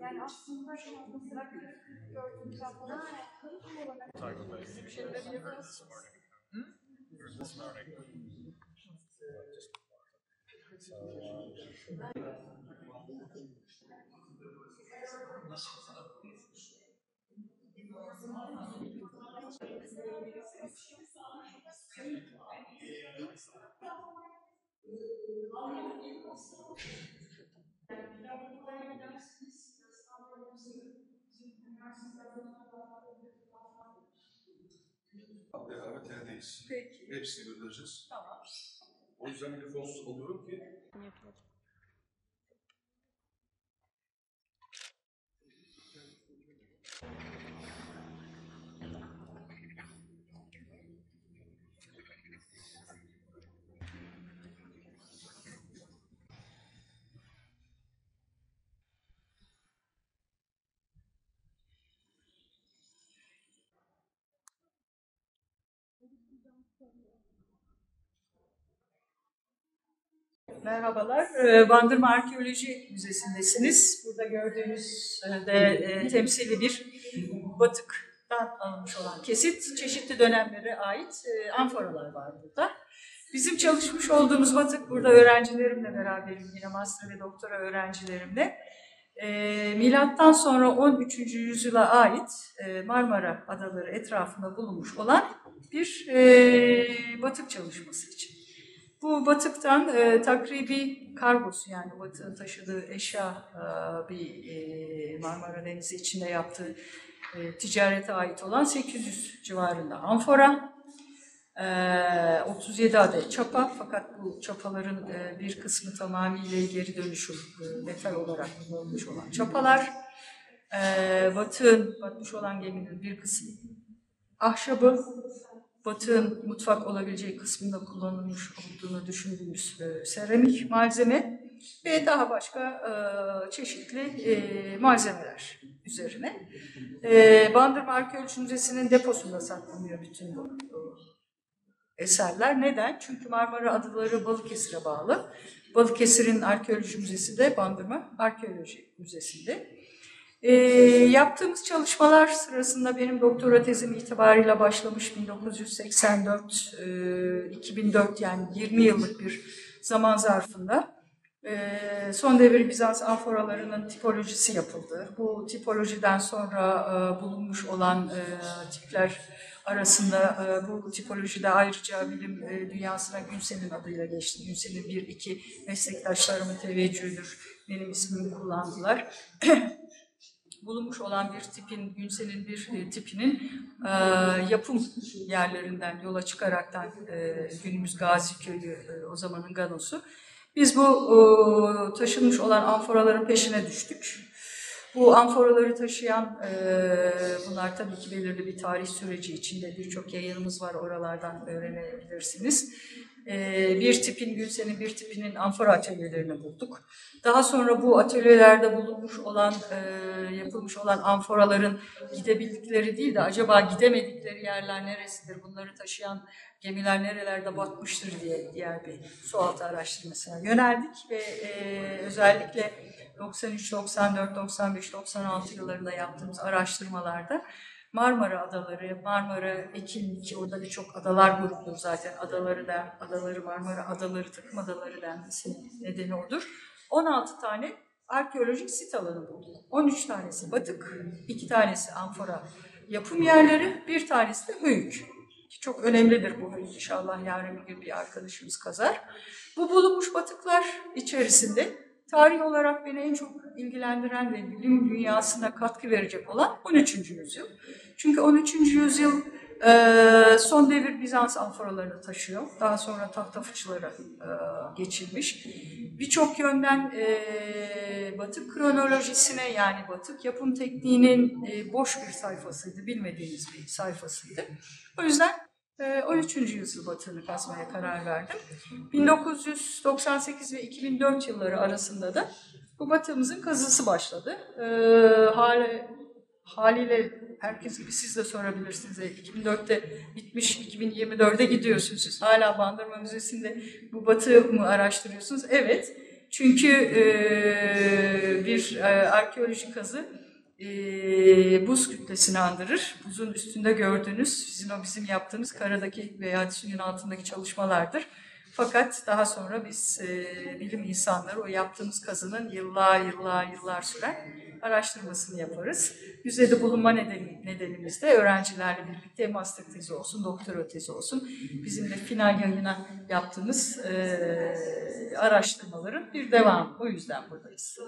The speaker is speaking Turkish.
Yani aslında şu an mesela gördüğümüz tabloda Talking about bir şeyleri yapıyoruz. or this morning. Evet, neredeyiz? Peki. Hepsini göndereceğiz. Tamam. O yüzden mikrofonsuz oluyorum ki Merhabalar, Ee, Bandırma Arkeoloji Müzesi'ndesiniz. Burada gördüğünüz e, de e, temsili bir batıktan alınmış olan kesit. Çeşitli dönemlere ait e, amforalar var burada. Bizim çalışmış olduğumuz batık burada öğrencilerimle beraberim, yine master ve doktora öğrencilerimle. E, milattan sonra 13. yüzyıla ait Marmara Adaları etrafında bulunmuş olan bir batık çalışması için. Bu batıktan e, takribi kargosu yani batığın taşıdığı eşya e, bir e, Marmara Denizi içinde yaptığı e, ticarete ait olan 800 civarında amfora, e, 37 adet çapa. Fakat bu çapaların e, bir kısmı tamamıyla geri dönüşüm e, metal olarak kullanılmış olan çapalar, e, batığın batmış olan geminin bir kısmı ahşabı, Batı'nın mutfak olabileceği kısmında kullanılmış olduğunu düşündüğümüz e, seramik malzeme ve daha başka e, çeşitli e, malzemeler üzerine. Bandırma Arkeoloji Müzesi'nin deposunda saklanıyor bütün bu eserler. Neden? Çünkü Marmara Adaları Balıkesir'e bağlı. Balıkesir'in Arkeoloji Müzesi de Bandırma Arkeoloji Müzesi'nde. E, yaptığımız çalışmalar sırasında benim doktora tezim itibariyle başlamış 1984, e, 2004 yani 20 yıllık bir zaman zarfında e, son devir Bizans amforalarının tipolojisi yapıldı. Bu tipolojiden sonra e, bulunmuş olan e, tipler arasında e, bu tipolojide ayrıca bilim e, dünyasına Günsel'in adıyla geçti. Günsel'in bir iki meslektaşlarımın teveccühüdür. Benim ismimi kullandılar. bulunmuş olan bir tipin, Günsel'in bir e, tipinin e, yapım yerlerinden yola çıkaraktan e, günümüz Gazi Köyü, e, o zamanın Ganosu. Biz bu e, taşınmış olan amforaların peşine düştük. Bu amforaları taşıyan, e, bunlar tabii ki belirli bir tarih süreci içinde birçok yayınımız var, oralardan öğrenebilirsiniz. E, bir tipin, Gülsen'in bir tipinin amfora atölyelerini bulduk. Daha sonra bu atölyelerde bulunmuş olan, e, yapılmış olan amforaların gidebildikleri değil de acaba gidemedikleri yerler neresidir, bunları taşıyan gemiler nerelerde batmıştır diye diğer bir sualtı araştırmasına yöneldik ve e, özellikle 93, 94, 95, 96 yıllarında yaptığımız araştırmalarda Marmara Adaları, Marmara Ekinlik, orada birçok adalar grubudur zaten. Adaları da, adaları Marmara Adaları, takım adaları denmesinin nedeni odur. 16 tane arkeolojik sit alanı bulduk. 13 tanesi batık, 2 tanesi amfora yapım yerleri, bir tanesi de höyük. Çok önemlidir bu höyük inşallah yarın bir gün bir arkadaşımız kazar. Bu bulunmuş batıklar içerisinde tarih olarak beni en çok ilgilendiren ve bilim dünyasına katkı verecek olan 13. yüzyıl. Çünkü 13. yüzyıl e, son devir Bizans amforalarını taşıyor. Daha sonra tahta fıçılara e, geçilmiş. Birçok yönden e, batık kronolojisine yani batık yapım tekniğinin e, boş bir sayfasıydı, bilmediğiniz bir sayfasıydı. O yüzden e, 13. yüzyıl batığını kazmaya karar verdim. 1998 ve 2004 yılları arasında da bu batığımızın kazısı başladı. E, hali, haliyle herkes gibi siz de sorabilirsiniz. E, 2004'te bitmiş, 2024'e gidiyorsunuz siz. Hala Bandırma Müzesi'nde bu batığı mı araştırıyorsunuz? Evet. Çünkü e, bir e, arkeoloji kazı e, buz kütlesini andırır. Buzun üstünde gördüğünüz sizin o bizim yaptığımız karadaki veya suyun altındaki çalışmalardır. Fakat daha sonra biz e, bilim insanları o yaptığımız kazının yıllar yıllar yıllar süren araştırmasını yaparız. Müzede bulunma nedeni, nedenimiz de öğrencilerle birlikte master tezi olsun, doktora tezi olsun bizim de final yayına yaptığımız e, araştırmaların bir devamı. O yüzden buradayız.